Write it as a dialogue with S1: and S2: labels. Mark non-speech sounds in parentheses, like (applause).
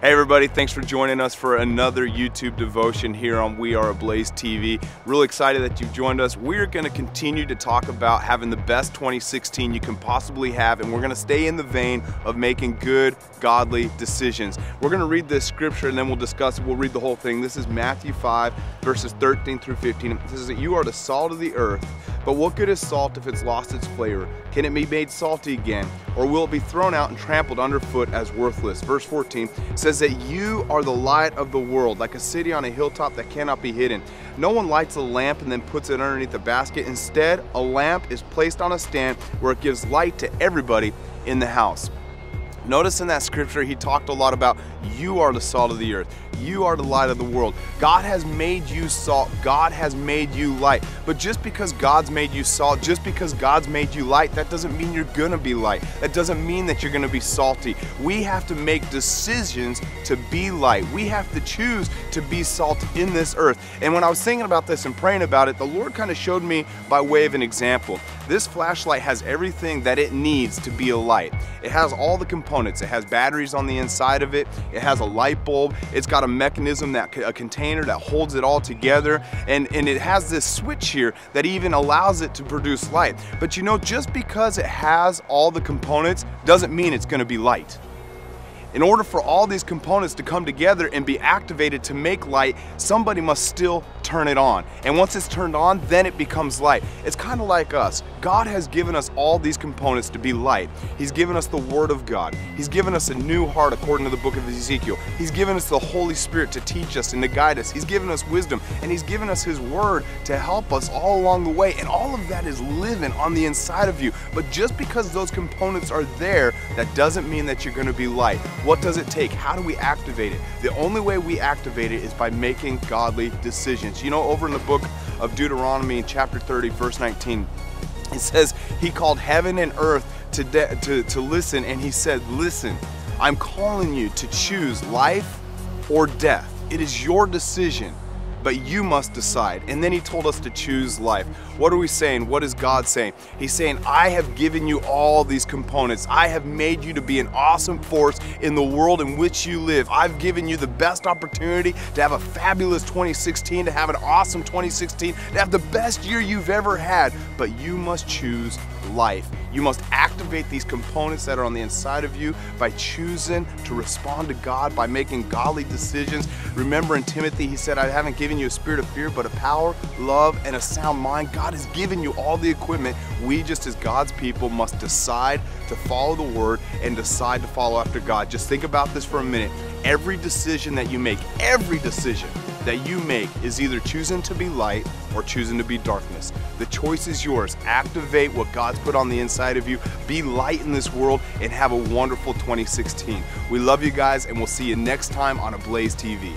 S1: Hey everybody, thanks for joining us for another YouTube devotion here on We Are Ablaze TV. Really excited that you've joined us. We're going to continue to talk about having the best 2016 you can possibly have, and we're going to stay in the vein of making good, godly decisions. We're going to read this scripture and then we'll discuss it. We'll read the whole thing. This is Matthew 5, verses 13 through 15. It says that you are the salt of the earth, but what good is salt if it's lost its flavor? Can it be made salty again? Or will it be thrown out and trampled underfoot as worthless? Verse 14 says, that you are the light of the world, like a city on a hilltop that cannot be hidden. No one lights a lamp and then puts it underneath a basket. Instead, a lamp is placed on a stand where it gives light to everybody in the house. Notice in that scripture, he talked a lot about you are the salt of the earth. You are the light of the world. God has made you salt. God has made you light. But just because God's made you salt, just because God's made you light, that doesn't mean you're going to be light. That doesn't mean that you're going to be salty. We have to make decisions to be light. We have to choose to be salt in this earth. And when I was thinking about this and praying about it, the Lord kind of showed me by way of an example. This flashlight has everything that it needs to be a light. It has all the components. It has batteries on the inside of it. It has a light bulb. It's got a mechanism that a container that holds it all together and and it has this switch here that even allows it to produce light but you know just because it has all the components doesn't mean it's going to be light in order for all these components to come together and be activated to make light, somebody must still turn it on. And once it's turned on, then it becomes light. It's kind of like us. God has given us all these components to be light. He's given us the Word of God. He's given us a new heart according to the book of Ezekiel. He's given us the Holy Spirit to teach us and to guide us. He's given us wisdom and He's given us His Word to help us all along the way. And all of that is living on the inside of you. But just because those components are there, that doesn't mean that you're going to be light. What does it take? How do we activate it? The only way we activate it is by making godly decisions. You know, over in the book of Deuteronomy, chapter 30, verse 19, (laughs) it says, He called heaven and earth to, to, to listen, and He said, Listen, I'm calling you to choose life or death. It is your decision but you must decide. And then he told us to choose life. What are we saying? What is God saying? He's saying, I have given you all these components. I have made you to be an awesome force in the world in which you live. I've given you the best opportunity to have a fabulous 2016, to have an awesome 2016, to have the best year you've ever had, but you must choose life. You must activate these components that are on the inside of you by choosing to respond to God, by making godly decisions. Remember in Timothy, he said, I haven't given you a spirit of fear, but a power, love, and a sound mind. God has given you all the equipment. We, just as God's people, must decide to follow the word and decide to follow after God. Just think about this for a minute. Every decision that you make, every decision, that you make is either choosing to be light or choosing to be darkness. The choice is yours. Activate what God's put on the inside of you. Be light in this world and have a wonderful 2016. We love you guys and we'll see you next time on Ablaze TV.